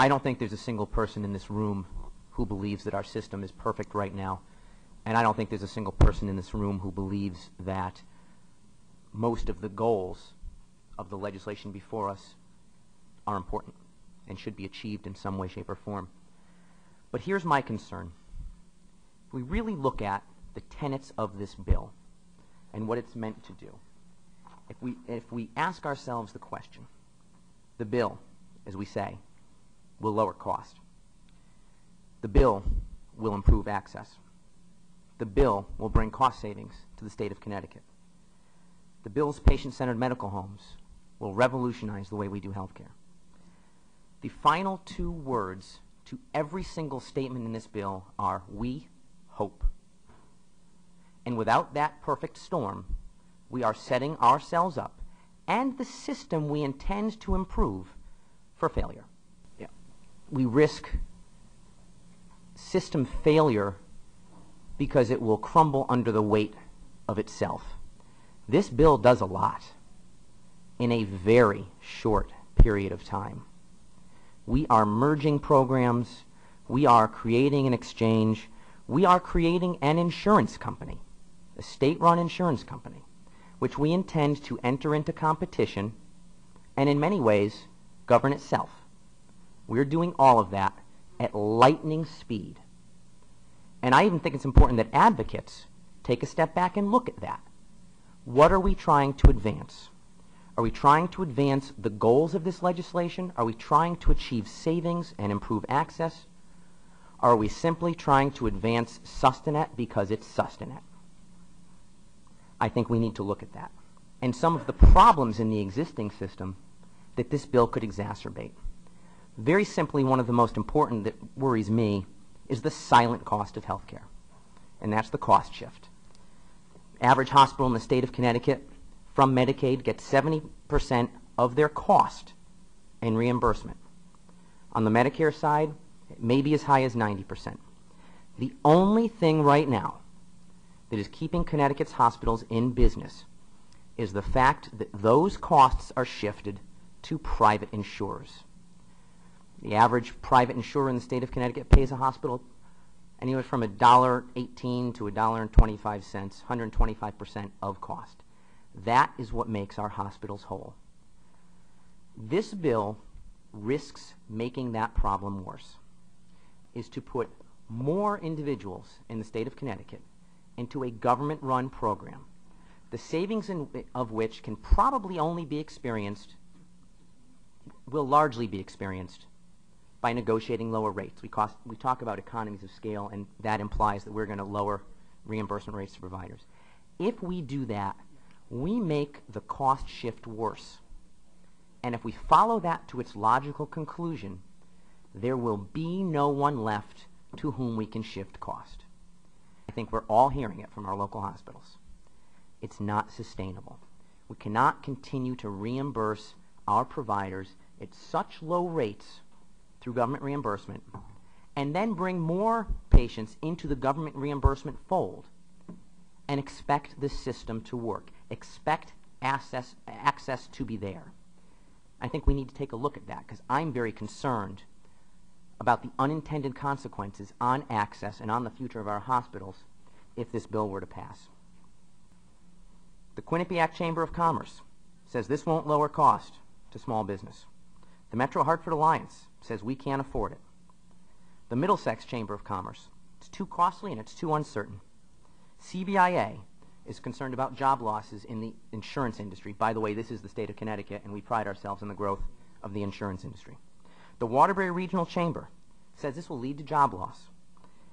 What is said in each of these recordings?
I don't think there's a single person in this room who believes that our system is perfect right now. And I don't think there's a single person in this room who believes that most of the goals of the legislation before us are important and should be achieved in some way, shape, or form. But here's my concern. If we really look at the tenets of this bill and what it's meant to do, if we, if we ask ourselves the question, the bill, as we say, will lower cost. The bill will improve access. The bill will bring cost savings to the state of Connecticut. The bill's patient-centered medical homes will revolutionize the way we do healthcare. The final two words to every single statement in this bill are we hope. And without that perfect storm, we are setting ourselves up and the system we intend to improve for failure. We risk system failure because it will crumble under the weight of itself. This bill does a lot in a very short period of time. We are merging programs. We are creating an exchange. We are creating an insurance company, a state-run insurance company, which we intend to enter into competition and in many ways govern itself. We're doing all of that at lightning speed. And I even think it's important that advocates take a step back and look at that. What are we trying to advance? Are we trying to advance the goals of this legislation? Are we trying to achieve savings and improve access? Are we simply trying to advance SustiNET because it's SustiNET? I think we need to look at that. And some of the problems in the existing system that this bill could exacerbate. Very simply, one of the most important that worries me is the silent cost of health care. And that's the cost shift. Average hospital in the state of Connecticut from Medicaid gets 70% of their cost in reimbursement. On the Medicare side, it may be as high as 90%. The only thing right now that is keeping Connecticut's hospitals in business is the fact that those costs are shifted to private insurers. The average private insurer in the state of Connecticut pays a hospital anywhere from $1.18 to $1.25, 125% of cost. That is what makes our hospitals whole. This bill risks making that problem worse, is to put more individuals in the state of Connecticut into a government-run program, the savings in, of which can probably only be experienced, will largely be experienced by negotiating lower rates. We, cost, we talk about economies of scale, and that implies that we're going to lower reimbursement rates to providers. If we do that, we make the cost shift worse. And if we follow that to its logical conclusion, there will be no one left to whom we can shift cost. I think we're all hearing it from our local hospitals. It's not sustainable. We cannot continue to reimburse our providers at such low rates through government reimbursement and then bring more patients into the government reimbursement fold and expect the system to work expect access, access to be there. I think we need to take a look at that because I'm very concerned about the unintended consequences on access and on the future of our hospitals if this bill were to pass. The Quinnipiac Chamber of Commerce says this won't lower cost to small business. The Metro Hartford Alliance says we can't afford it. The Middlesex Chamber of Commerce, it's too costly and it's too uncertain. CBIA is concerned about job losses in the insurance industry. By the way, this is the state of Connecticut, and we pride ourselves in the growth of the insurance industry. The Waterbury Regional Chamber says this will lead to job loss.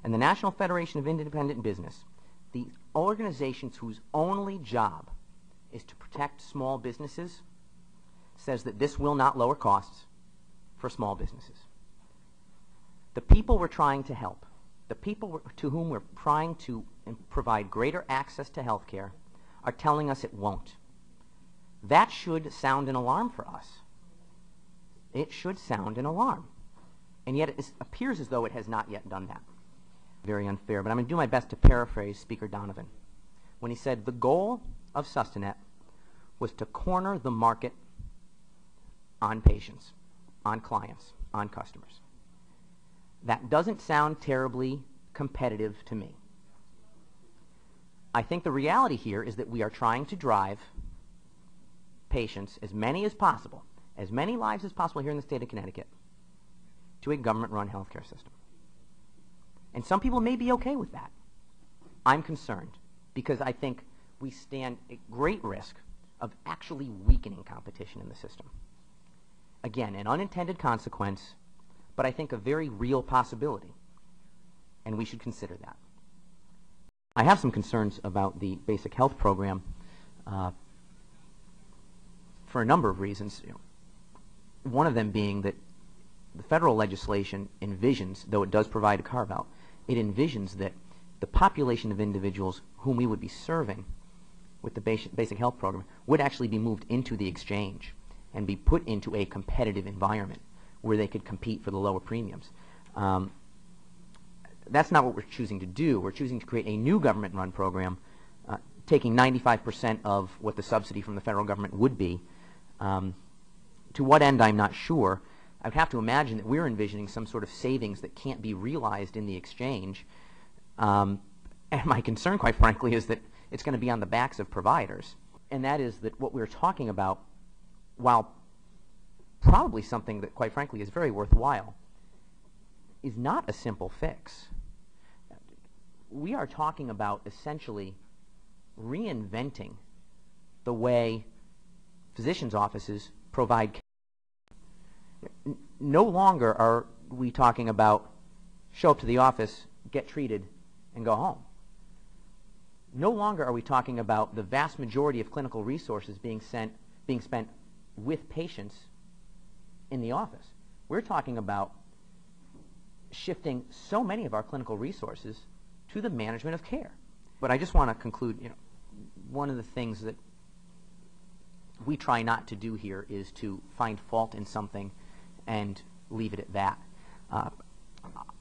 And the National Federation of Independent Business, the organizations whose only job is to protect small businesses, says that this will not lower costs for small businesses. The people we're trying to help, the people to whom we're trying to provide greater access to health care are telling us it won't. That should sound an alarm for us. It should sound an alarm. And yet it appears as though it has not yet done that. Very unfair, but I'm going to do my best to paraphrase Speaker Donovan when he said the goal of SustiNET was to corner the market on patients, on clients, on customers. That doesn't sound terribly competitive to me. I think the reality here is that we are trying to drive patients, as many as possible, as many lives as possible here in the state of Connecticut, to a government-run healthcare system. And some people may be okay with that. I'm concerned because I think we stand at great risk of actually weakening competition in the system. Again, an unintended consequence, but I think a very real possibility, and we should consider that. I have some concerns about the basic health program uh, for a number of reasons. You know, one of them being that the federal legislation envisions, though it does provide a carve out, it envisions that the population of individuals whom we would be serving with the basic, basic health program would actually be moved into the exchange and be put into a competitive environment where they could compete for the lower premiums. Um, that's not what we're choosing to do. We're choosing to create a new government-run program, uh, taking 95% of what the subsidy from the federal government would be. Um, to what end, I'm not sure. I would have to imagine that we're envisioning some sort of savings that can't be realized in the exchange. Um, and my concern, quite frankly, is that it's going to be on the backs of providers. And that is that what we're talking about, while probably something that, quite frankly, is very worthwhile, is not a simple fix. We are talking about essentially reinventing the way physicians' offices provide care no longer are we talking about show up to the office, get treated, and go home. No longer are we talking about the vast majority of clinical resources being, sent, being spent with patients in the office. We're talking about shifting so many of our clinical resources to the management of care. But I just want to conclude, you know, one of the things that we try not to do here is to find fault in something and leave it at that. Uh,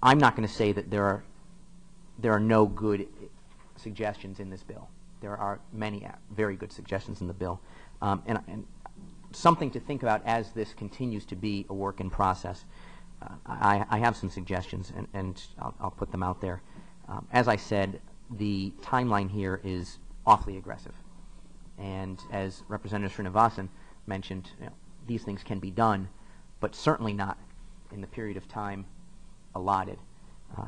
I'm not going to say that there are there are no good suggestions in this bill. There are many very good suggestions in the bill, um, and, and, something to think about as this continues to be a work in process. Uh, I, I, have some suggestions, and, and I'll, I'll, put them out there. Um, as I said, the timeline here is awfully aggressive, and as Representative Srinivasan mentioned, you know, these things can be done but certainly not in the period of time allotted. Uh,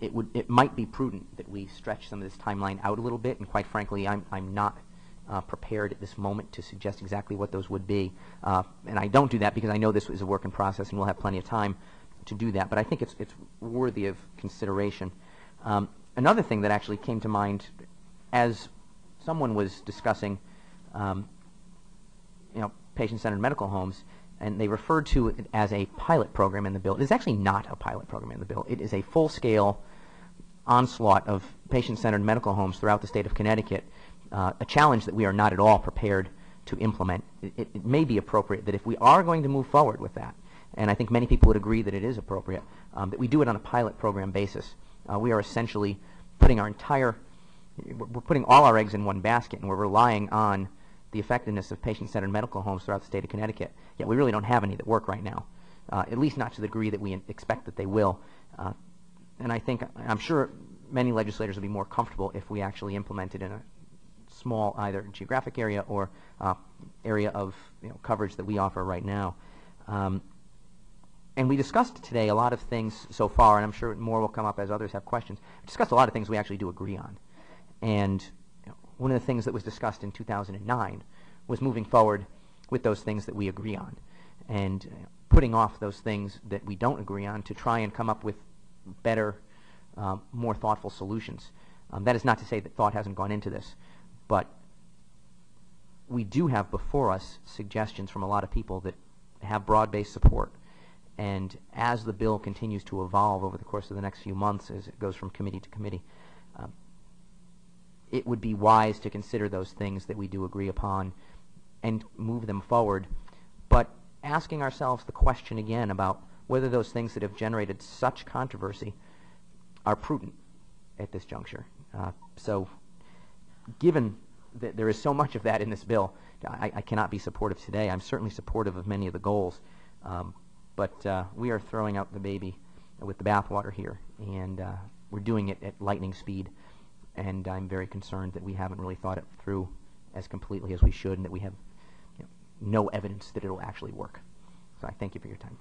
it would it might be prudent that we stretch some of this timeline out a little bit, and quite frankly, I'm I'm not uh, prepared at this moment to suggest exactly what those would be. Uh, and I don't do that because I know this is a work in process, and we'll have plenty of time to do that. But I think it's it's worthy of consideration. Um, another thing that actually came to mind as someone was discussing, um, you know, patient-centered medical homes and they referred to it as a pilot program in the bill. It is actually not a pilot program in the bill. It is a full-scale onslaught of patient-centered medical homes throughout the state of Connecticut, uh, a challenge that we are not at all prepared to implement. It, it, may be appropriate that if we are going to move forward with that, and I think many people would agree that it is appropriate, um, that we do it on a pilot program basis. Uh, we are essentially putting our entire, we're putting all our eggs in one basket, and we're relying on the effectiveness of patient-centered medical homes throughout the state of Connecticut. Yet we really don't have any that work right now, uh, at least not to the degree that we expect that they will. Uh, and I think, I'm sure many legislators would be more comfortable if we actually implemented in a small either geographic area or uh, area of you know, coverage that we offer right now. Um, and we discussed today a lot of things so far, and I'm sure more will come up as others have questions. We discussed a lot of things we actually do agree on. And one of the things that was discussed in 2009 was moving forward with those things that we agree on and uh, putting off those things that we don't agree on to try and come up with better, uh, more thoughtful solutions. Um, that is not to say that thought hasn't gone into this, we do have before us suggestions from a lot of people that have broad-based support. And as the bill continues to evolve over the course of the next few months, as it goes from committee to committee, um, it would be wise to consider those things that we do agree upon and move them forward. But asking ourselves the question again about whether those things that have generated such controversy are prudent at this juncture. Uh, so given that there is so much of that in this bill, I, I, cannot be supportive today. I'm certainly supportive of many of the goals. Um, But uh, we are throwing out the baby with the bathwater here, and uh, we're doing it at lightning speed. And I'm very concerned that we haven't really thought it through as completely as we should, and that we have you know, no evidence that it will actually work. So I thank you for your time.